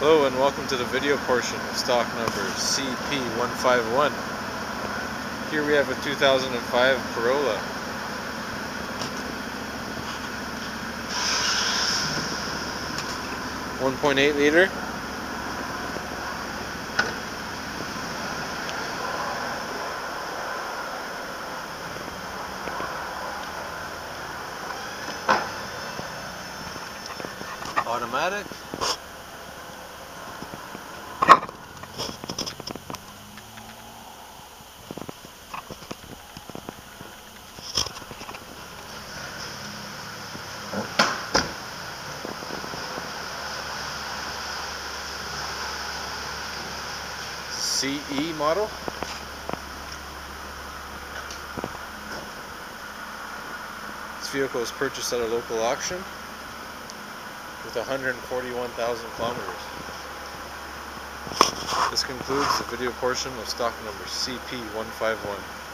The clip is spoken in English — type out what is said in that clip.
Hello and welcome to the video portion of stock number CP151. Here we have a 2005 Corolla. One point eight liter. Automatic. CE model. This vehicle was purchased at a local auction with 141,000 kilometers. This concludes the video portion of stock number CP151.